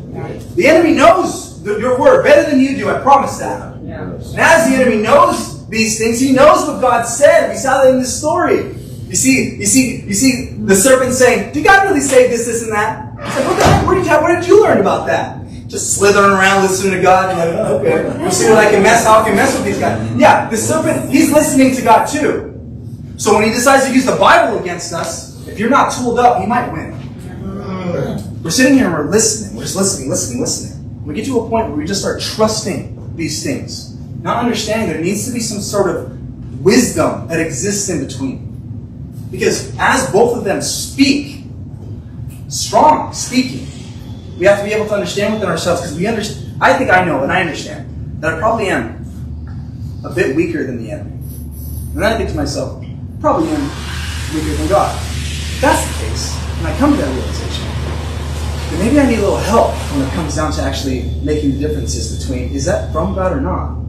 The enemy knows your word better than you do, I promise that. And as the enemy knows these things, he knows what God said. We saw that in this story. You see, you see, you see the serpent saying, Did God really say this, this, and that? He's like, what the heck? Where did, you, where did you learn about that? Just slithering around listening to God and like, okay. We'll see what I can mess, how I can mess with these guys. Yeah, the serpent, he's listening to God too. So when he decides to use the Bible against us, if you're not tooled up, he might win. We're sitting here and we're listening. We're just listening, listening, listening. We get to a point where we just start trusting these things, not understanding there needs to be some sort of wisdom that exists in between. Because as both of them speak, strong speaking, we have to be able to understand within ourselves because we understand. I think I know and I understand that I probably am a bit weaker than the enemy. And then I think to myself, probably am weaker than God. If that's the case, and I come to that realization, then maybe I need a little help when it comes down to actually making the differences between is that from God or not?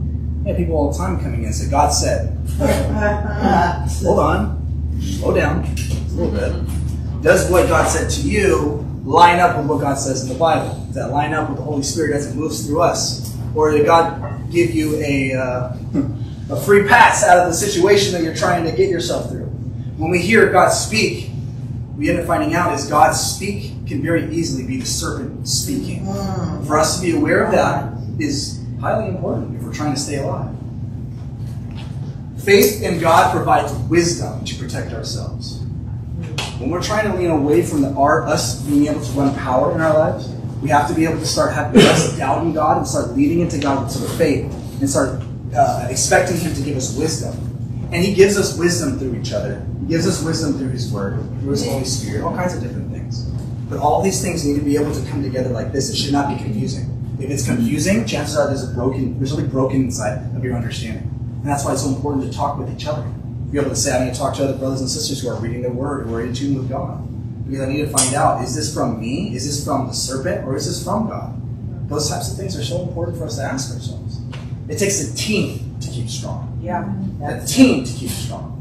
I have people all the time coming in and say, God said. Hold on. Slow down. A little bit. Does what God said to you line up with what God says in the Bible? Does that line up with the Holy Spirit as it moves through us? Or did God give you a, uh, a free pass out of the situation that you're trying to get yourself through? When we hear God speak, we end up finding out is God speak can very easily be the serpent speaking. For us to be aware of that is highly important if we're trying to stay alive. Faith in God provides wisdom to protect ourselves. When we're trying to lean away from the art, us being able to run power in our lives, we have to be able to start having less doubt in God and start leading into God with of faith and start uh, expecting Him to give us wisdom. And He gives us wisdom through each other. He gives us wisdom through His Word, through His Holy Spirit, all kinds of different things. But all these things need to be able to come together like this. It should not be confusing. If it's confusing, chances are there's a broken, there's something broken inside of your understanding. And that's why it's so important to talk with each other. Be able to say, I'm going to talk to other brothers and sisters who are reading the Word, who are in tune with God. Because I need to find out, is this from me? Is this from the serpent? Or is this from God? Those types of things are so important for us to ask ourselves. It takes a team to keep strong. Yeah. A team to keep strong.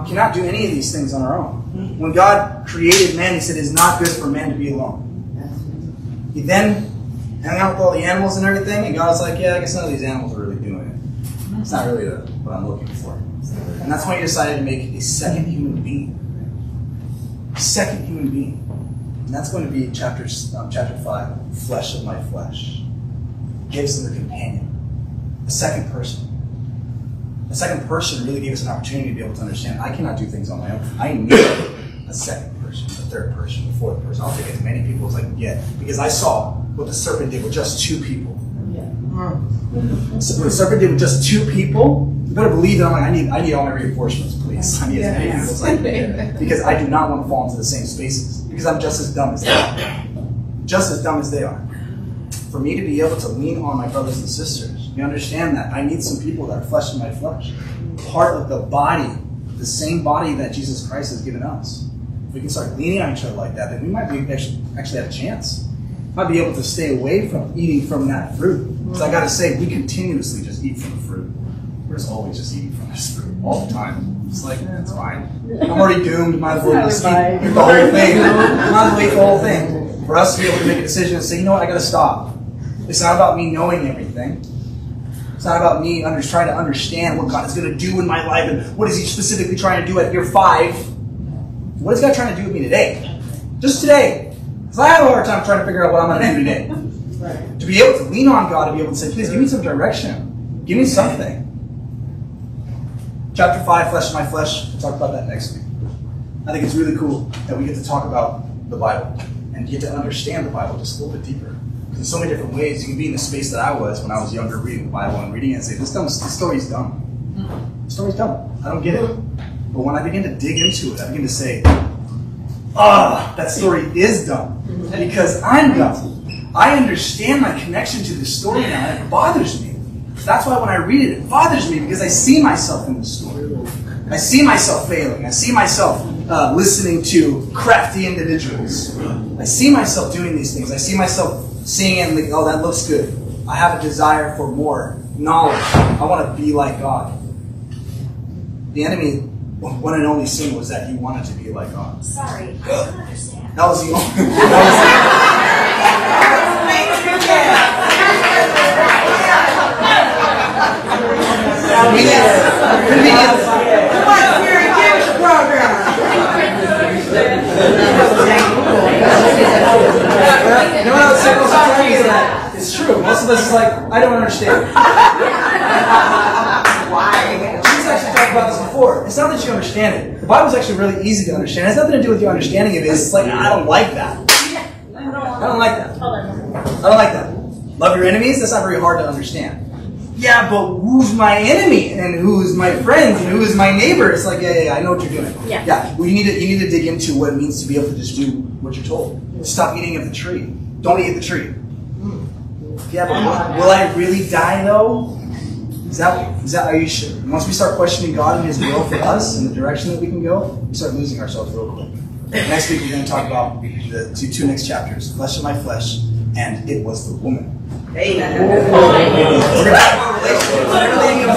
We cannot do any of these things on our own. When God created man, He said it's not good for man to be alone. He then hung out with all the animals and everything, and God was like, yeah, I guess none of these animals are it. It's not really the, what I'm looking for. And that's why He decided to make a second human being. A second human being. And that's going to be chapter, um, chapter 5, flesh of my flesh. Gives them a companion, a second person. A second person really gave us an opportunity to be able to understand I cannot do things on my own. I need a second person, a third person, a fourth person. I'll take as many people as I can get because I saw what the serpent did with just two people. So serpent did with just two people, you better believe that I'm like, I need, I need all my reinforcements, please. as funny as many people as I can. Because I do not want to fall into the same spaces. Because I'm just as dumb as they are. Just as dumb as they are. For me to be able to lean on my brothers and sisters, you understand that. I need some people that are flesh in my flesh. Part of the body, the same body that Jesus Christ has given us. If we can start leaning on each other like that, then we might be actually, actually have a chance. Might be able to stay away from eating from that fruit. Because I gotta say, we continuously just eat from the fruit. We're just always just eating from this fruit all the time. It's like, it's fine. I'm already doomed. Might as well just eat eat the whole thing. Might as well eat the whole thing. For us to be able to make a decision and say, you know what, I gotta stop. It's not about me knowing everything. It's not about me under, trying to understand what God is going to do in my life and what is He specifically trying to do at year five. What is God trying to do with me today? Just today. Because I have a hard time trying to figure out what I'm going to do today. To be able to lean on God, to be able to say, please give me some direction. Give me something. Chapter 5, Flesh of My Flesh. We'll talk about that next week. I think it's really cool that we get to talk about the Bible and get to understand the Bible just a little bit deeper. Because in so many different ways, you can be in the space that I was when I was younger reading the Bible and reading it and say, this, dumb, this story's dumb. Mm. This story's dumb. I don't get it. Mm. But when I begin to dig into it, I begin to say, ah, that story is dumb. Because I'm dumb. I understand my connection to this story now, and it bothers me. That's why when I read it, it bothers me because I see myself in the story. I see myself failing. I see myself uh, listening to crafty individuals. I see myself doing these things. I see myself seeing it and like, oh, that looks good. I have a desire for more knowledge. I want to be like God. The enemy, one and only sin was that he wanted to be like God. Sorry, I don't understand. That was the only. That You know what I would say most of the time is that it's true. Most of us is like, I don't understand. About this before. It's not that you understand it. The Bible's actually really easy to understand. It has nothing to do with your understanding of it. It's like, I don't like that. I don't like that. I don't like that. Love your enemies? That's not very hard to understand. Yeah, but who's my enemy and who's my friends and who is my neighbor? It's like, yeah, yeah, yeah, I know what you're doing. Yeah. Yeah. Well, you need to you need to dig into what it means to be able to just do what you're told. Stop eating of the tree. Don't eat the tree. Hmm. Yeah, but will, will I really die though? Is that is that are you sure? Once we start questioning God and His will for us and the direction that we can go, we start losing ourselves real quick. Next week we're going to talk about the two, two next chapters: flesh of my flesh, and it was the woman. Oh, we're gonna have more relationships. Everything.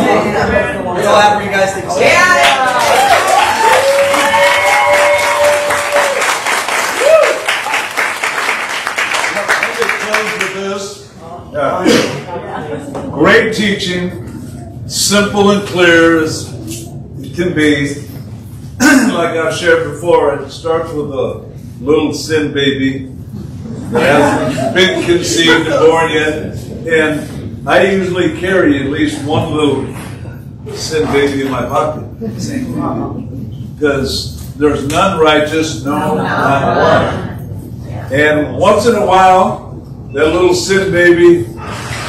We're all happy you guys think. Yeah. Let me close with this. Yeah. Great teaching, simple and clear as it can be. like I've shared before, it starts with a little sin baby that hasn't been conceived and born yet. And I usually carry at least one little sin baby in my pocket. Because there's none righteous, no, not one. And once in a while, that little sin baby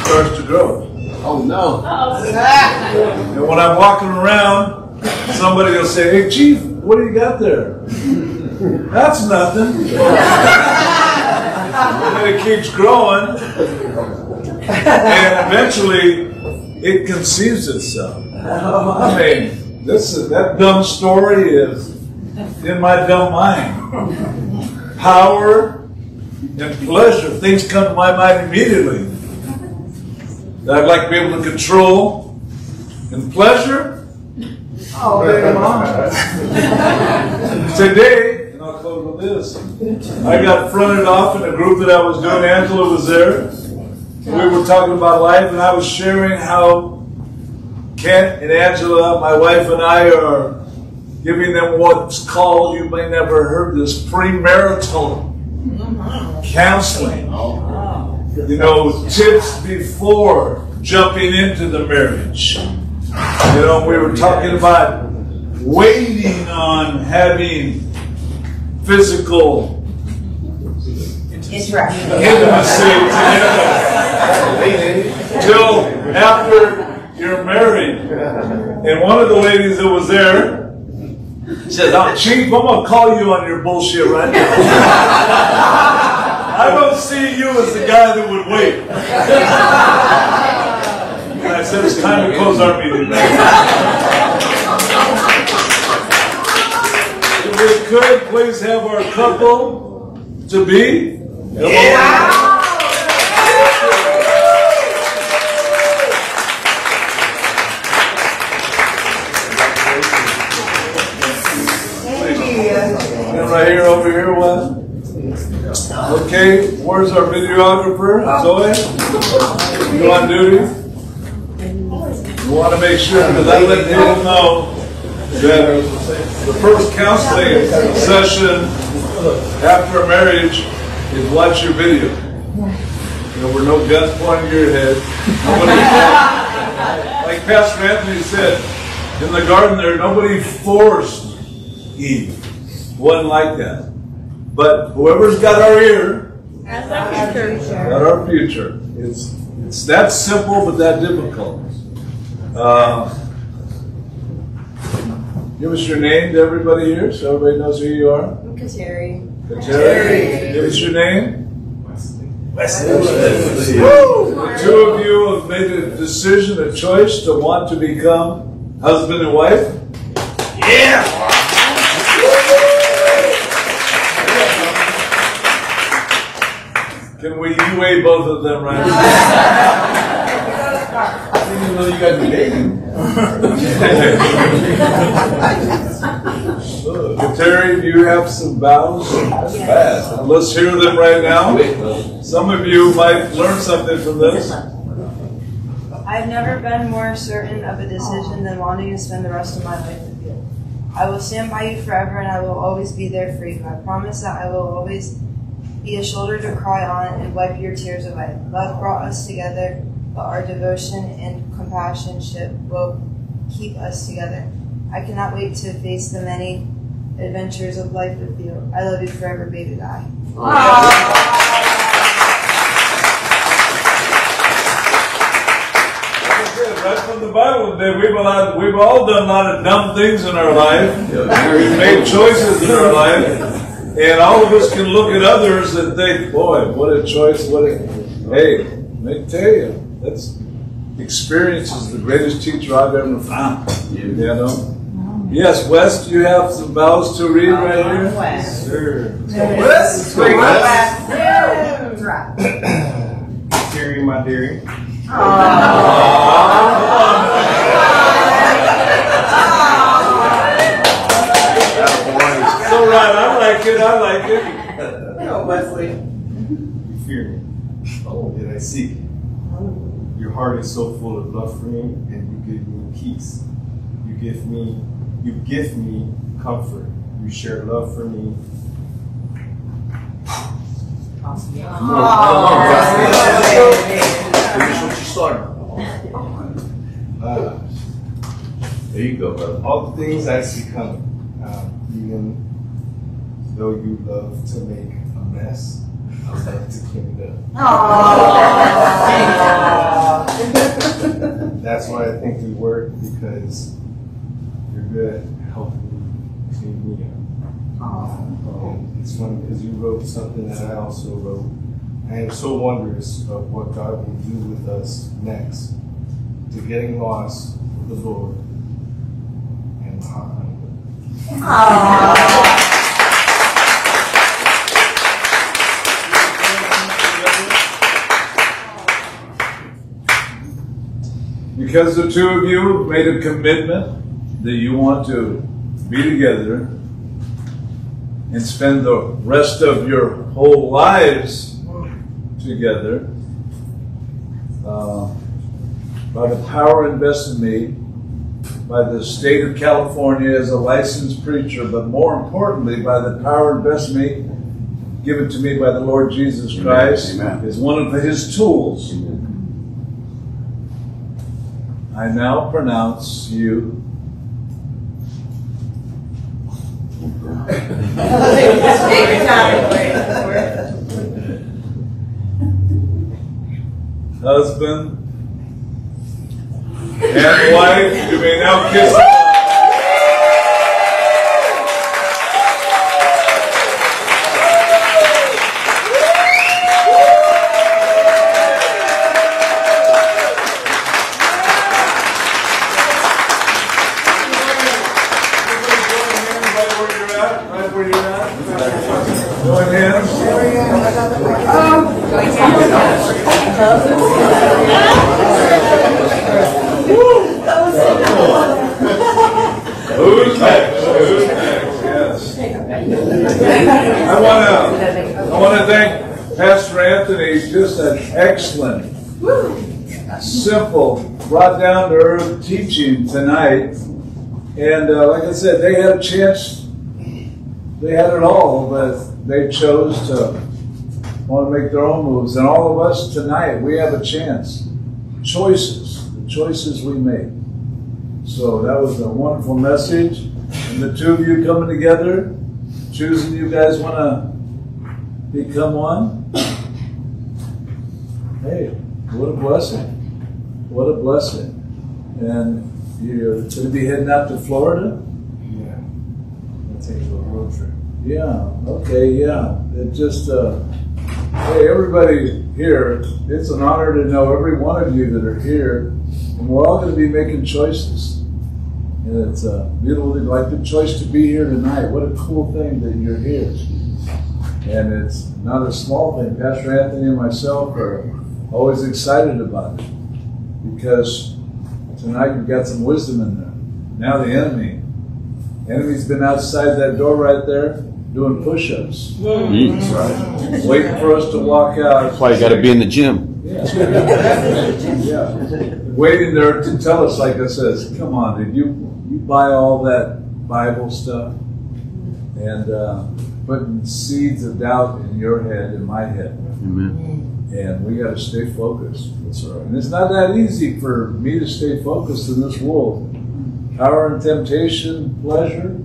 starts to grow. Oh no. And when I'm walking around, somebody will say, Hey, Chief, what do you got there? That's nothing. and it keeps growing. And eventually, it conceives itself. I mean, this is, that dumb story is in my dumb mind. Power and pleasure, things come to my mind immediately. That I'd like to be able to control. And pleasure, oh, baby, mama. Today, and I'll close with this. I got fronted off in a group that I was doing. Angela was there. We were talking about life, and I was sharing how Kent and Angela, my wife and I, are giving them what's called, you may never heard this, premarital oh, counseling. Oh. You know, tips before jumping into the marriage. You know, we were talking about waiting on having physical Interaction. intimacy together till after you're married. And one of the ladies that was there Said, "Oh, Chief, I'm gonna call you on your bullshit right now. I don't see you as the guy that would wait." I said, "It's time to close our meeting." If we could, please have our couple to be. And Okay, where's our videographer? Zoe? You on duty? You want to make sure that I let people know that the first counseling session after marriage is watch your video. There were no guns pointing your head. Like Pastor Anthony said, in the garden there, nobody forced Eve. Wasn't like that. But whoever's got our ear, got our future. It's, it's that simple but that difficult. Uh, give us your name to everybody here so everybody knows who you are. Kateri. Terry, give us your name. Wesley. Woo! The two of you have made a decision, a choice to want to become husband and wife. Yeah. Can we you both of them right now? I didn't even know you guys were dating. Terry, do you have some vows? Fast. Let's hear them right now. Some of you might learn something from this. I've never been more certain of a decision than wanting to spend the rest of my life with you. I will stand by you forever and I will always be there for you. I promise that I will always be a shoulder to cry on and wipe your tears away. Love brought us together, but our devotion and companionship will keep us together. I cannot wait to face the many adventures of life with you. I love you forever, baby guy. Right from the Bible today, we've, allowed, we've all done a lot of dumb things in our life. We've made choices in our life. And all of us can look at others and think, boy, what a choice, what a. Hey, let me tell you, that's experience is the greatest teacher I've ever found. You know? Yes, Wes, do you have some vows to read right here? Wes. Sure. Wes. Terry, my dearie. It's it, I like it. No, Wesley. You fear me. Oh, did I seek it? Your heart is so full of love for me, and you give me peace. You give me, you give me comfort. You share love for me. Finish what you started. Uh, There you go, brother. all the things I see coming, um, even though you love to make a mess, I love to clean it up. That's why I think we work because you're good at helping me clean me up. Um, it's funny because you wrote something that I also wrote. I am so wondrous of what God will do with us next to getting lost with the Lord and the hot Because the two of you have made a commitment that you want to be together and spend the rest of your whole lives together, uh, by the power invested in me, by the state of California as a licensed preacher, but more importantly, by the power invested in me, given to me by the Lord Jesus Christ, Amen. is one of his tools. I now pronounce you husband and wife. You may now kiss. at, right where you're at. Join hands. Who's next? Who's next? Yes. I want to, I want to thank Pastor Anthony. He's just an excellent, simple, brought down to earth teaching tonight. And uh, like I said, they had a chance. They had it all, but they chose to want to make their own moves. And all of us tonight, we have a chance. Choices, the choices we make. So that was a wonderful message. And the two of you coming together, choosing you guys want to become one. Hey, what a blessing. What a blessing. And you're going to be heading out to Florida? Yeah. I'm gonna take Yeah, okay, yeah. It just, uh, hey, everybody here, it's an honor to know every one of you that are here. And we're all going to be making choices. And it's a beautiful, like the choice to be here tonight. What a cool thing that you're here. And it's not a small thing. Pastor Anthony and myself are always excited about it because tonight you've got some wisdom in there. Now the enemy, enemy's been outside that door right there doing push-ups. Mm. Right. Waiting for us to walk out. That's why you got to be in the gym. Yeah. Waiting there to tell us, like I says, come on, did you you buy all that Bible stuff and uh, putting seeds of doubt in your head in my head, Amen. and we got to stay focused. That's right. And it's not that easy for me to stay focused in this world. Power and temptation, pleasure,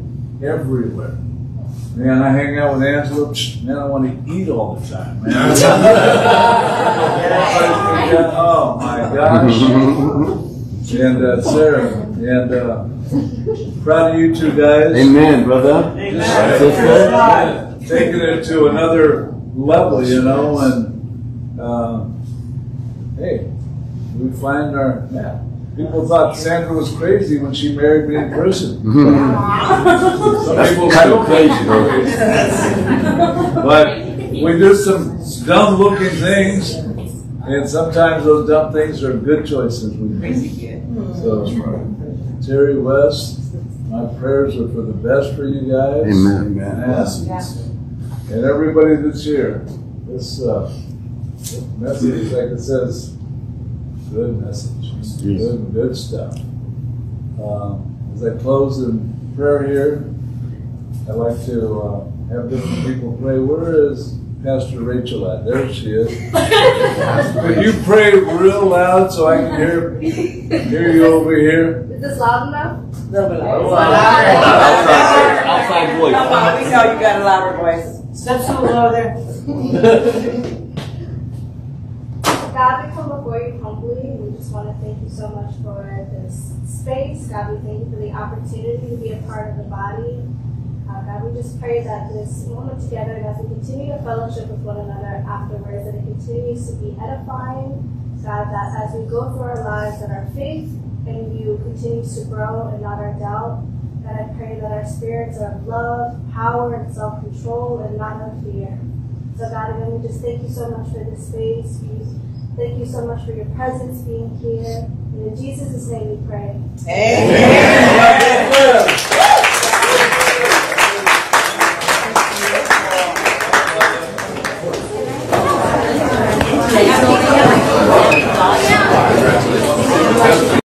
everywhere. Man, I hang out with Angela. psh, Man, I want to eat all the time. Man. oh my gosh. And uh, Sarah, and uh, proud of you two guys. Amen, brother. Just, Sister. taking it to another level, you know, and uh, hey, we find our yeah. People thought Sandra was crazy when she married me in prison. Some people Kind of crazy, though. but we do some dumb looking things, and sometimes those dumb things are good choices we make. So, Terry West, my prayers are for the best for you guys. Amen. Yeah. And everybody that's here, this, uh, this message, like it says, good message, good, good stuff. Um, as I close in prayer here, I'd like to uh, have different people pray. Where is Pastor Rachel at? There she is. Could you pray real loud so I can hear hear you over here? Is this loud enough? Outside voice. Come on, we know you got a louder voice. Step so low there. God, we come before you humbly. We just want to thank you so much for this space. God, we thank you for the opportunity to be a part of the body. Uh, God, we just pray that this moment together, and as we continue to fellowship with one another afterwards, that it continues to be edifying. God, that as we go through our lives, that our faith in you continues to grow and not our doubt. God, I pray that our spirits are of love, power, and self-control, and not of fear. So God, again, we just thank you so much for this space. We thank you so much for your presence being here. In Jesus' name we pray. Amen. Amen.